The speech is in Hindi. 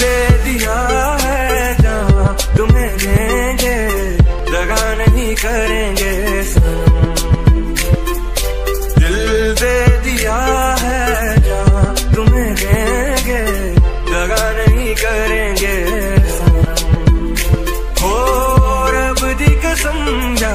दे दिया है जहाँ तुम्हें देंगे दगा नहीं करेंगे सनम। दिल दे दिया है जहाँ तुम्हें देंगे दगा नहीं करेंगे सनम। हो रब दी कसम जा